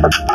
Thank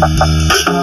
Thank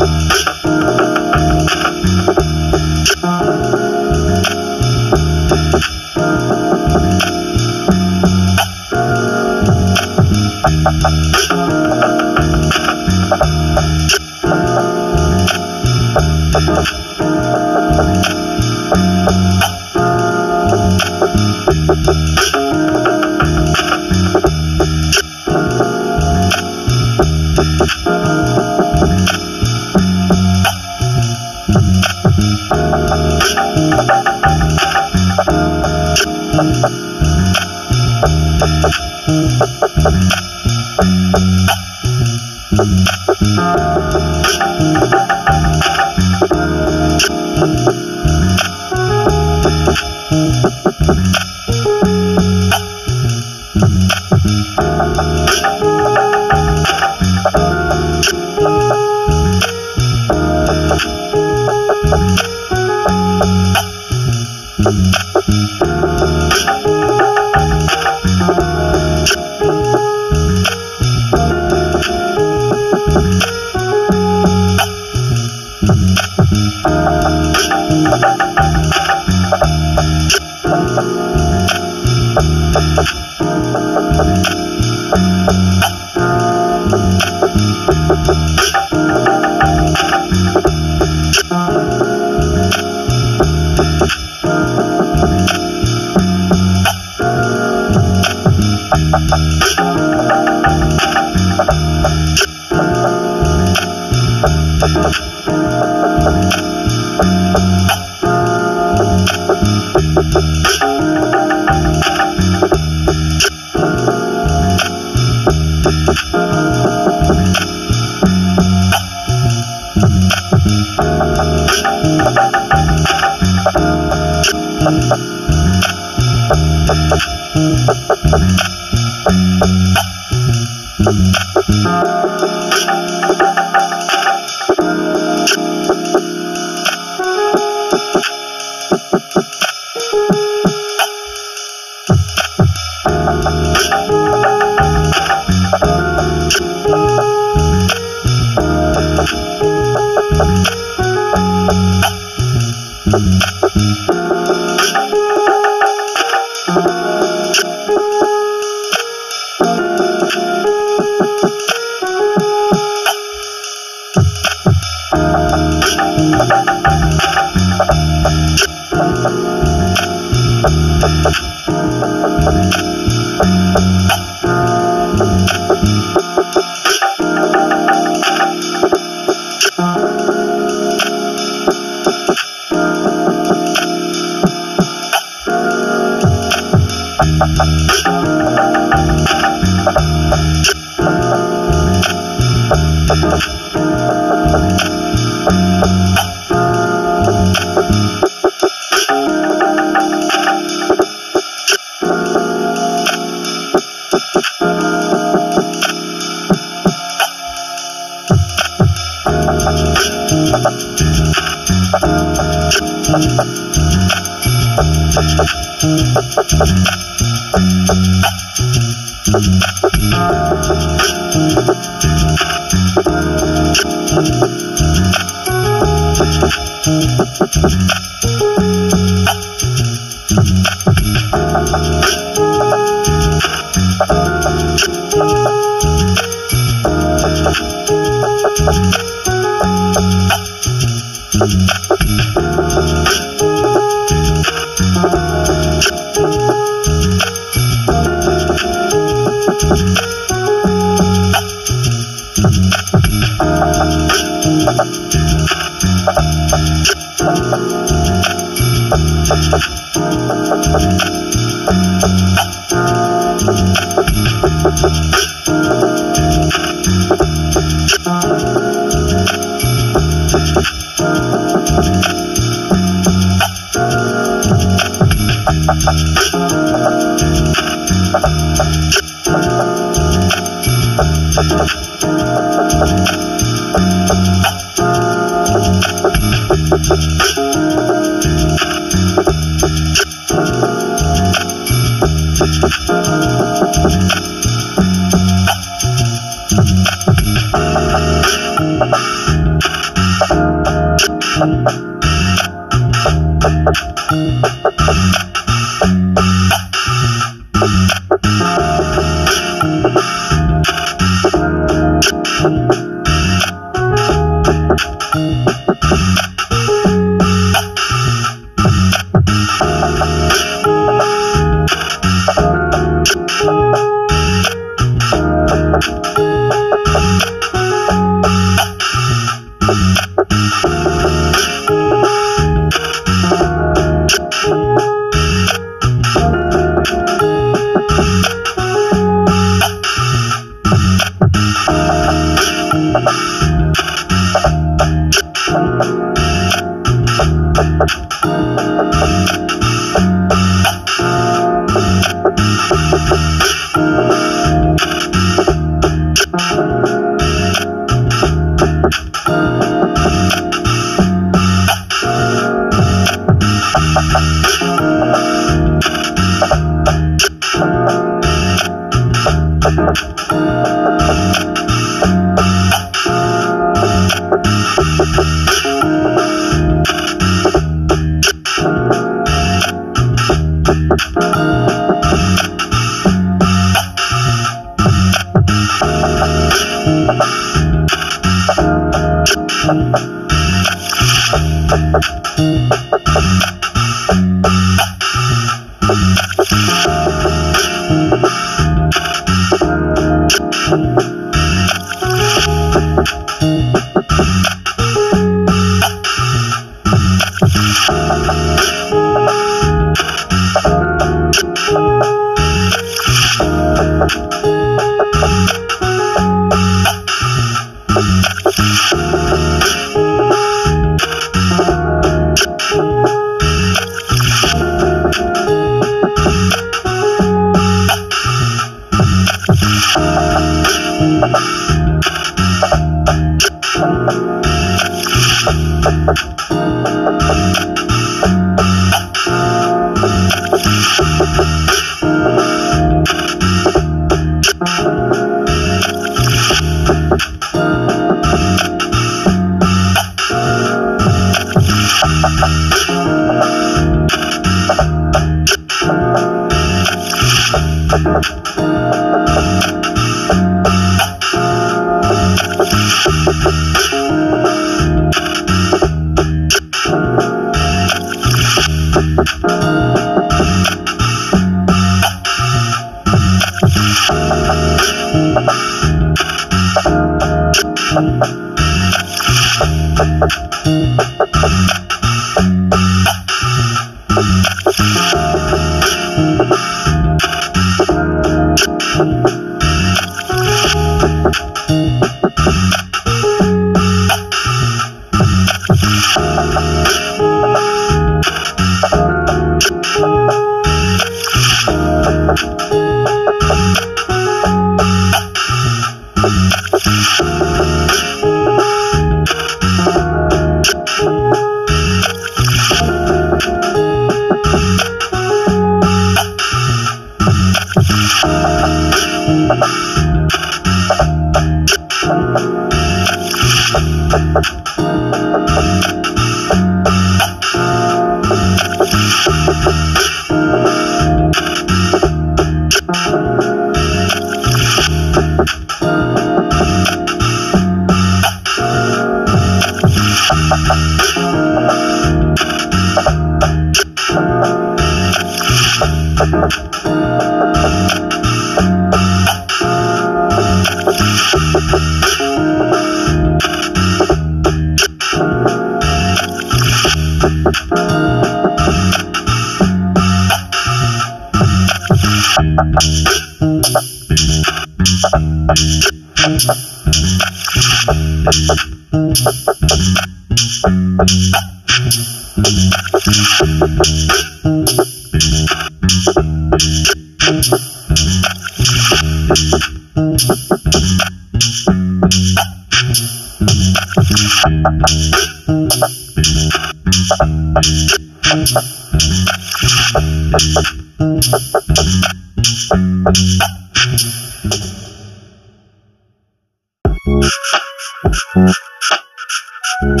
Thank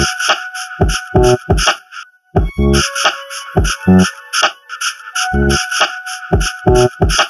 you.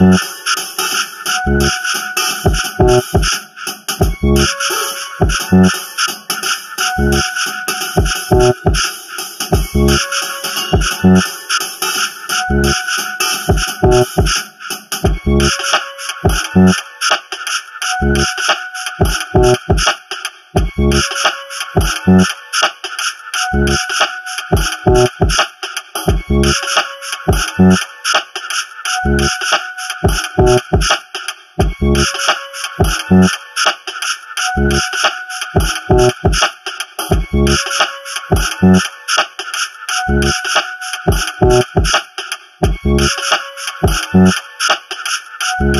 you.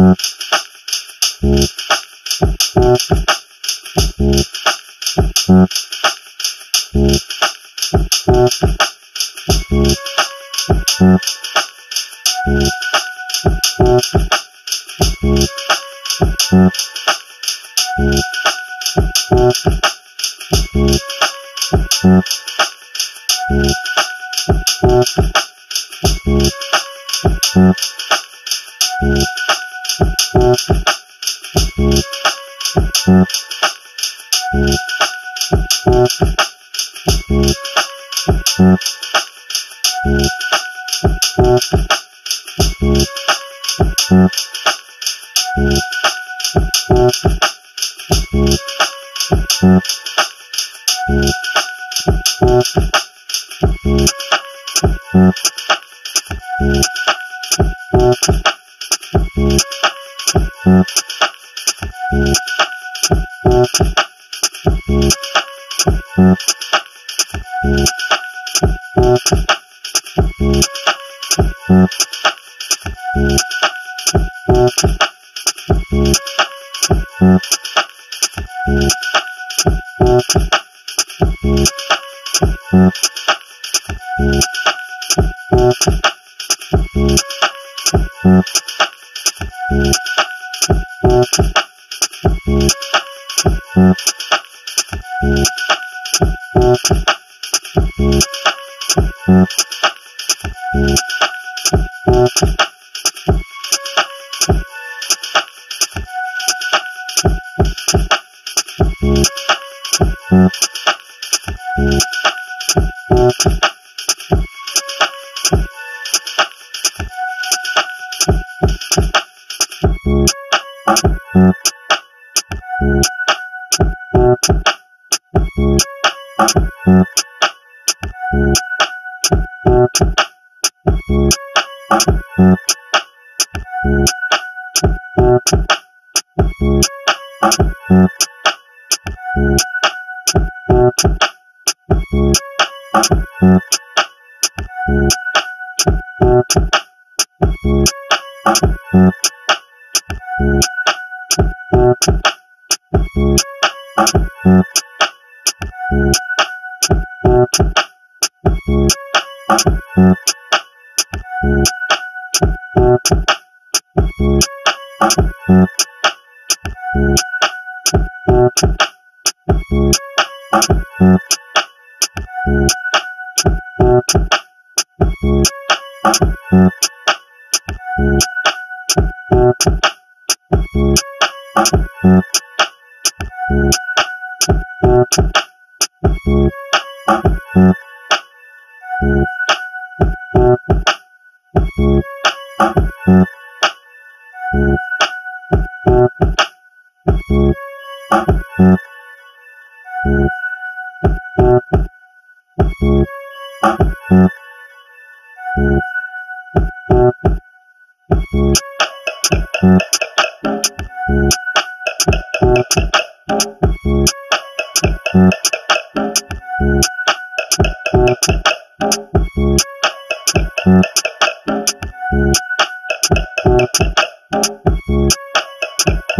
Mm-hmm.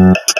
Mm-hmm.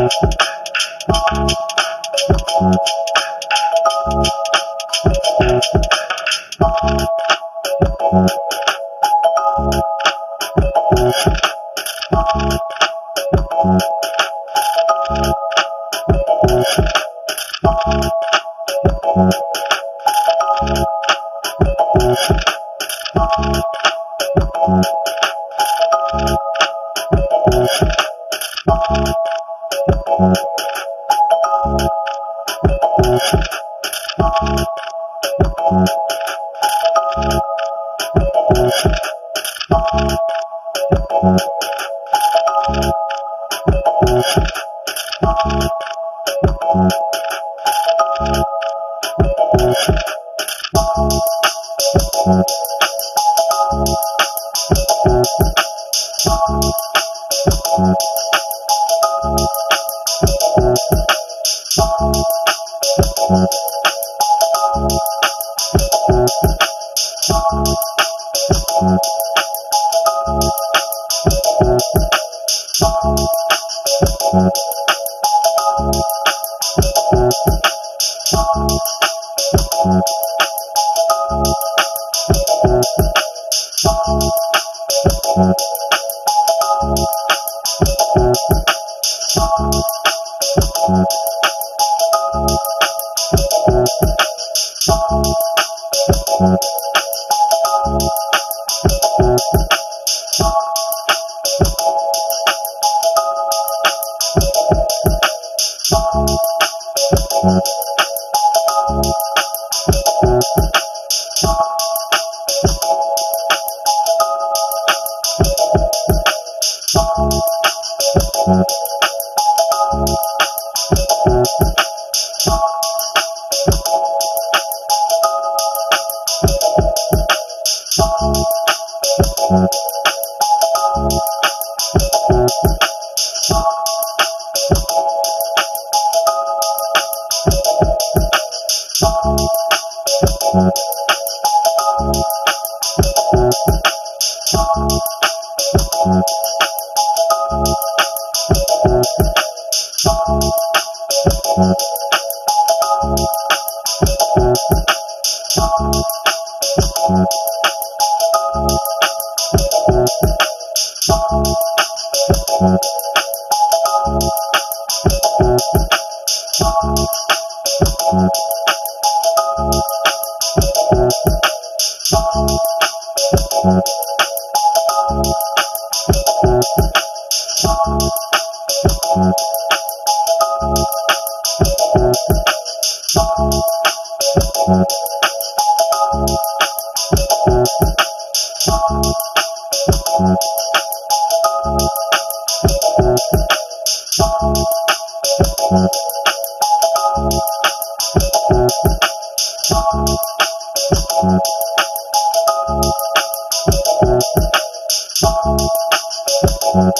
Thank you. You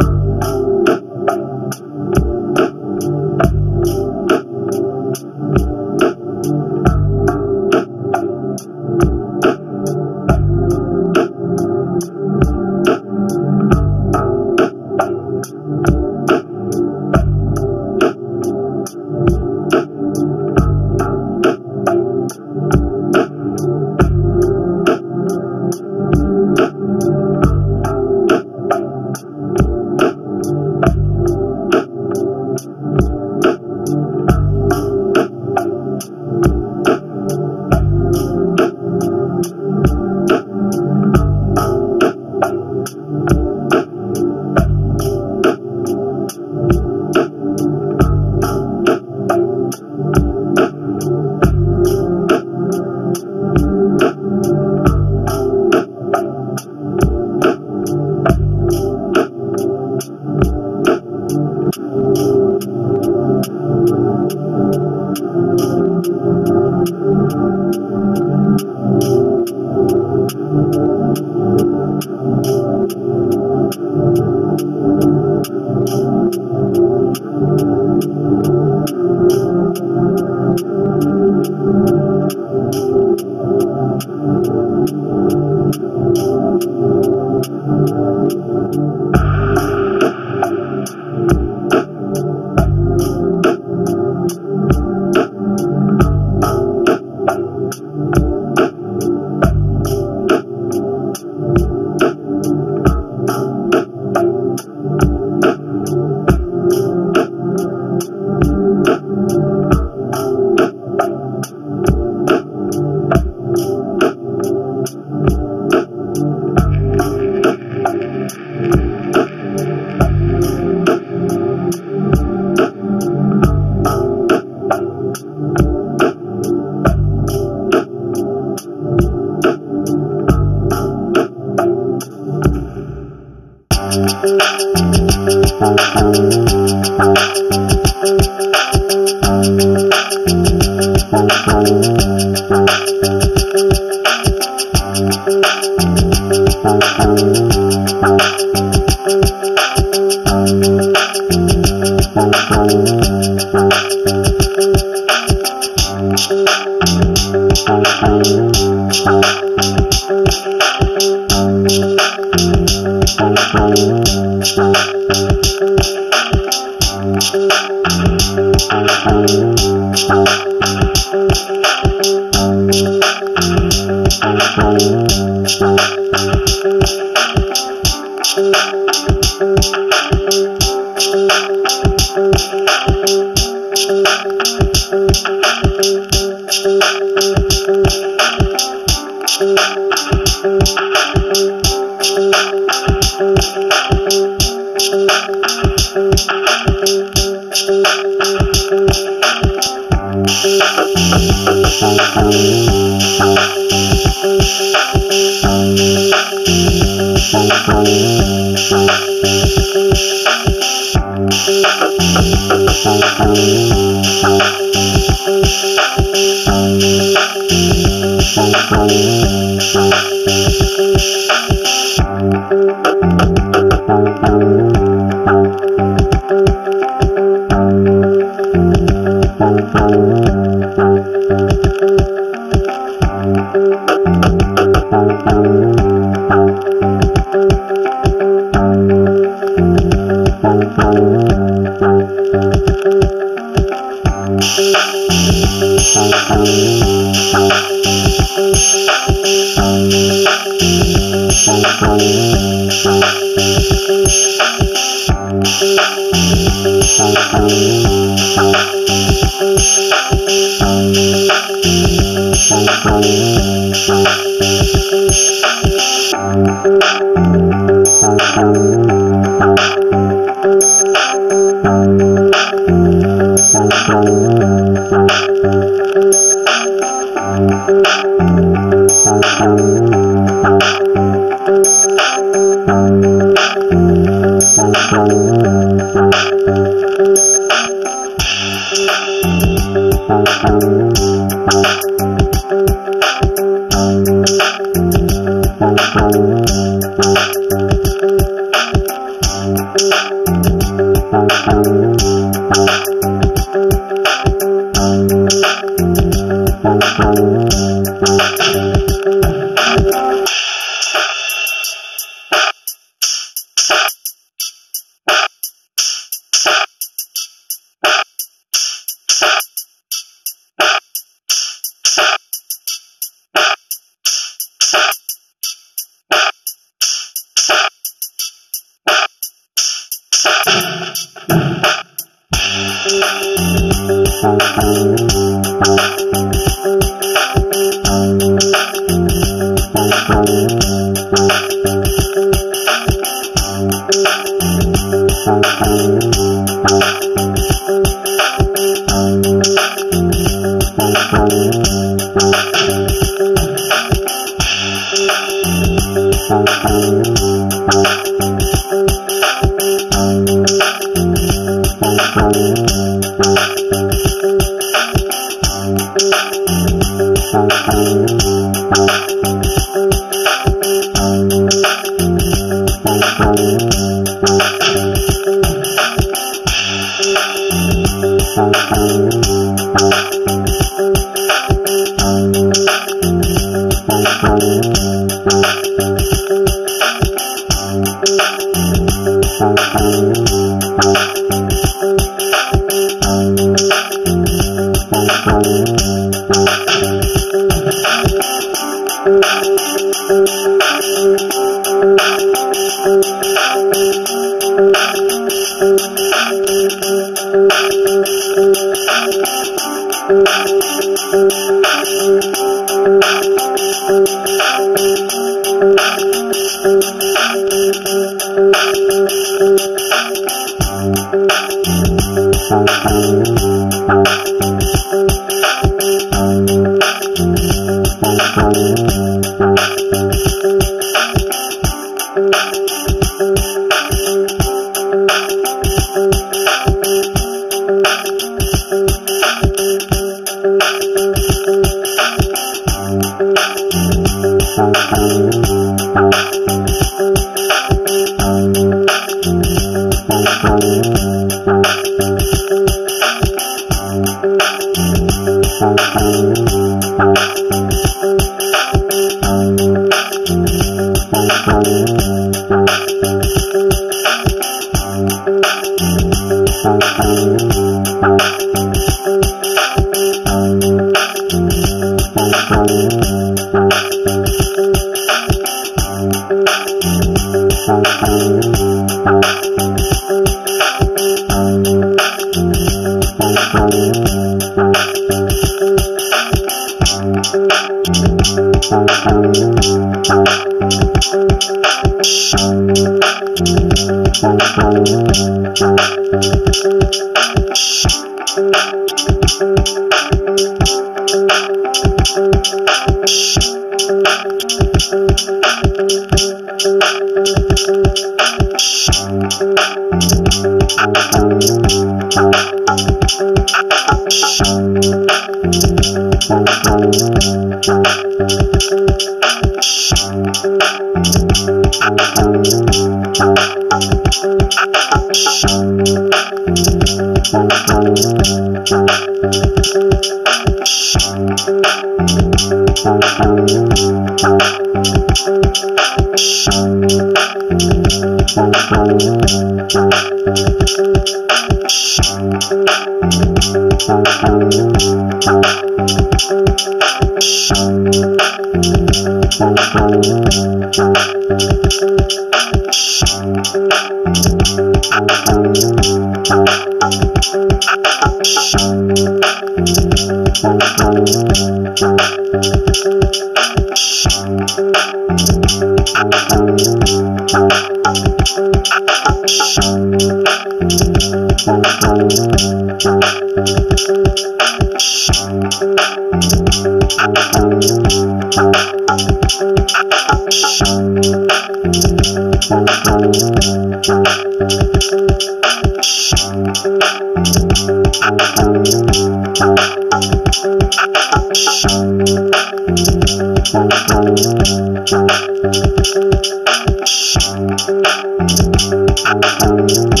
Thank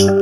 you.